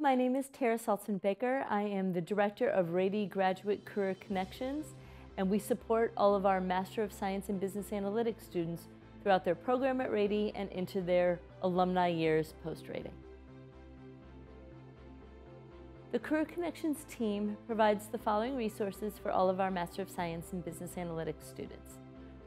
my name is Tara Saltzman Baker. I am the Director of Rady Graduate Career Connections, and we support all of our Master of Science in Business Analytics students throughout their program at Rady and into their alumni years post-Rady. The Career Connections team provides the following resources for all of our Master of Science in Business Analytics students.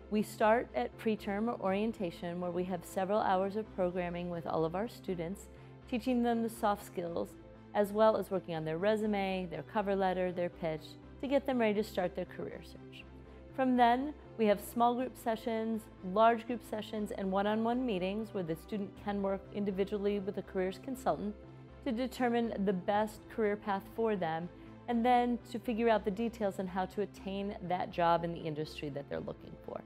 We start at preterm or orientation where we have several hours of programming with all of our students teaching them the soft skills, as well as working on their resume, their cover letter, their pitch, to get them ready to start their career search. From then, we have small group sessions, large group sessions, and one-on-one -on -one meetings where the student can work individually with a careers consultant to determine the best career path for them, and then to figure out the details on how to attain that job in the industry that they're looking for.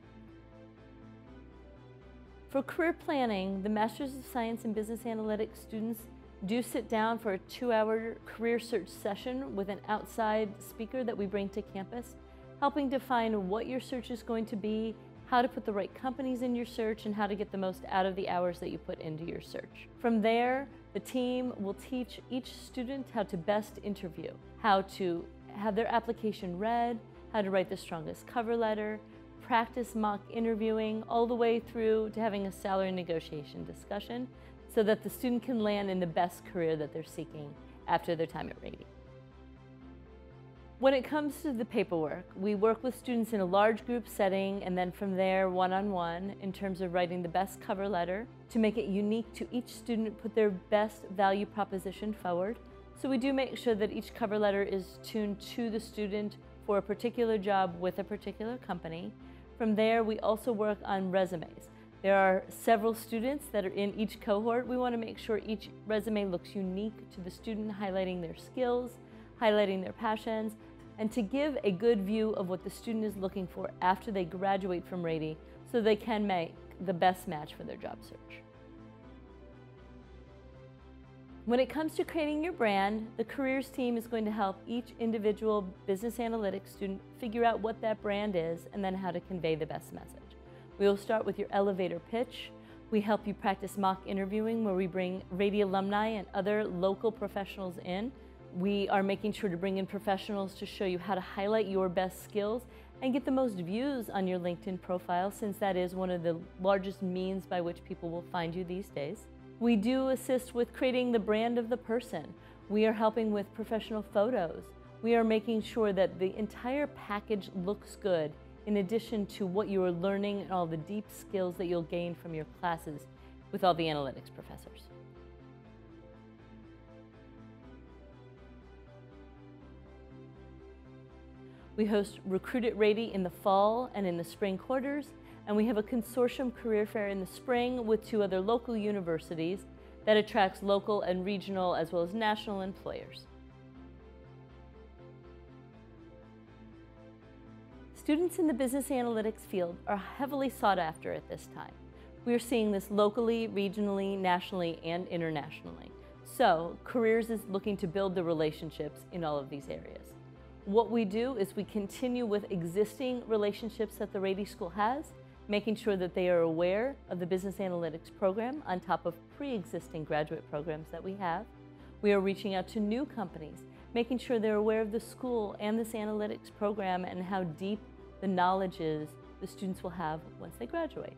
For career planning, the Masters of Science in Business Analytics students do sit down for a two-hour career search session with an outside speaker that we bring to campus, helping define what your search is going to be, how to put the right companies in your search, and how to get the most out of the hours that you put into your search. From there, the team will teach each student how to best interview, how to have their application read, how to write the strongest cover letter, practice mock interviewing all the way through to having a salary negotiation discussion so that the student can land in the best career that they're seeking after their time at Rady. When it comes to the paperwork, we work with students in a large group setting and then from there one-on-one -on -one in terms of writing the best cover letter to make it unique to each student, put their best value proposition forward. So we do make sure that each cover letter is tuned to the student for a particular job with a particular company. From there, we also work on resumes. There are several students that are in each cohort. We want to make sure each resume looks unique to the student, highlighting their skills, highlighting their passions, and to give a good view of what the student is looking for after they graduate from Rady so they can make the best match for their job search. When it comes to creating your brand, the careers team is going to help each individual business analytics student figure out what that brand is and then how to convey the best message. We will start with your elevator pitch. We help you practice mock interviewing where we bring Rady alumni and other local professionals in. We are making sure to bring in professionals to show you how to highlight your best skills and get the most views on your LinkedIn profile since that is one of the largest means by which people will find you these days. We do assist with creating the brand of the person. We are helping with professional photos. We are making sure that the entire package looks good in addition to what you are learning and all the deep skills that you'll gain from your classes with all the analytics professors. We host Recruit at Rady in the fall and in the spring quarters, and we have a consortium career fair in the spring with two other local universities that attracts local and regional as well as national employers. Students in the business analytics field are heavily sought after at this time. We are seeing this locally, regionally, nationally, and internationally. So, Careers is looking to build the relationships in all of these areas. What we do is we continue with existing relationships that the Rady School has making sure that they are aware of the business analytics program on top of pre-existing graduate programs that we have. We are reaching out to new companies, making sure they're aware of the school and this analytics program and how deep the knowledge is the students will have once they graduate.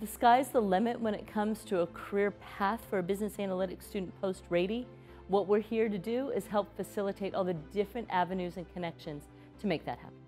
The sky's the limit when it comes to a career path for a business analytics student post-Rady. What we're here to do is help facilitate all the different avenues and connections to make that happen.